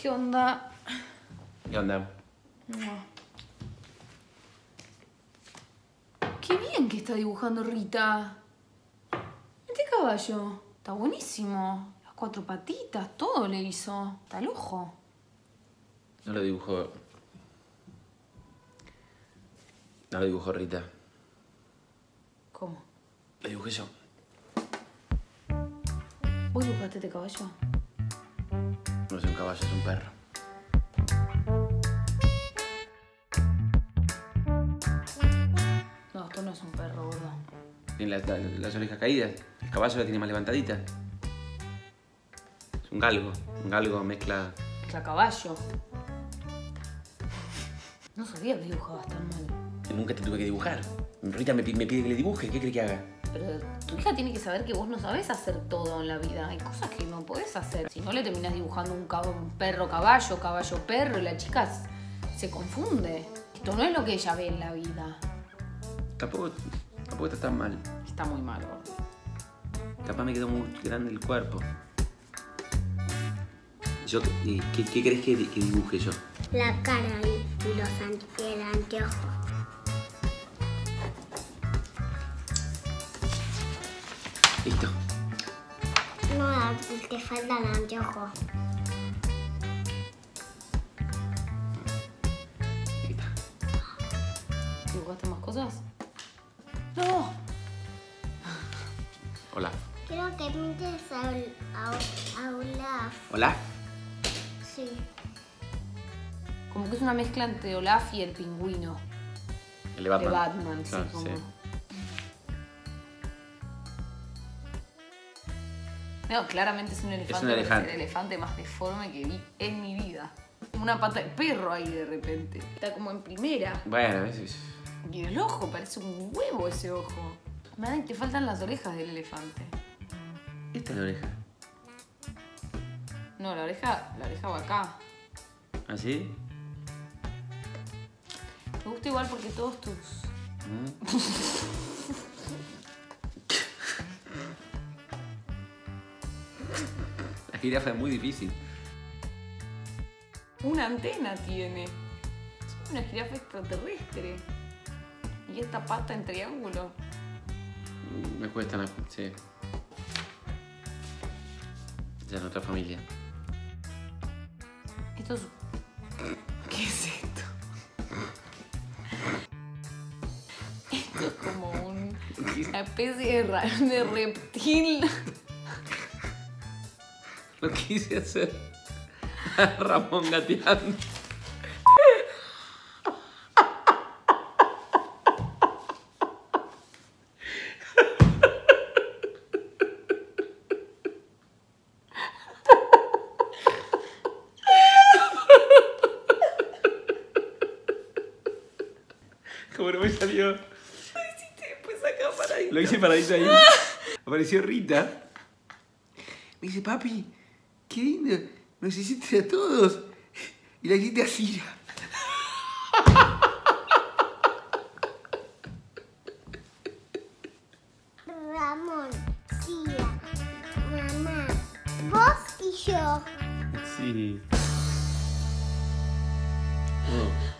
¿Qué onda? ¿Qué onda? Qué bien que está dibujando Rita. Este caballo. Está buenísimo. Las cuatro patitas, todo le hizo. Está el ojo. No lo dibujó. No lo dibujó Rita. ¿Cómo? Lo dibujé yo. ¿Vos dibujaste este caballo? Es un caballo, es un perro. No, esto no es un perro, gordo. Tiene las, las- las orejas caídas. El caballo la tiene más levantadita. Es un galgo. Un galgo mezcla. Es caballo. No sabía que dibujabas tan mal. Nunca te tuve que dibujar. Rita me, me pide que le dibuje. ¿Qué cree que haga? Pero tu hija tiene que saber que vos no sabés hacer todo en la vida. Hay cosas que no podés hacer. Si no le terminás dibujando un, cab- un perro caballo, caballo perro, y la chica se confunde. Esto no es lo que ella ve en la vida. Tampoco, tampoco está tan mal. Está muy mal, gordo. Capaz me quedó muy grande el cuerpo. Yo, ¿y ¿qué, qué crees que, que dibuje yo? La cara y los ante- el anteojo. No, te falta el anteojo. Ahí está. ¿Dibujaste más cosas? ¡No! Hola. Quiero que pintes a, a, Ol- a Olaf. Hola. Sí. Como que es una mezcla entre Olaf y el pingüino. El de Batman. De Batman, sí, Ah, como. No, claramente es un elefante. un pero elefante. el elefante más deforme que vi en mi vida. Una pata de perro ahí de repente. Está como en primera. Bueno, es- es- Y el ojo, parece un huevo ese ojo. Madre, te faltan las orejas del elefante. Esta es la oreja. No, la oreja, la oreja va acá. ¿Ah, sí? Me gusta igual porque todos tus. La jirafa es muy difícil. Una antena tiene. Es una jirafa extraterrestre. Y esta pata en triángulo. Me cuesta, no- sí. Ya es otra familia. Esto es. ¿Qué es esto? Esto es como un- una especie de reptil. Lo quise hacer. Ramón gateando. ¿Cómo no me salió? Acá ahí. Lo hice paradito ahí. Apareció Rita. Me dice, papi, qué lindo, nos hiciste a todos y la hiciste a Cira. Ramón, Cira, mamá, vos y yo. Sí. Oh.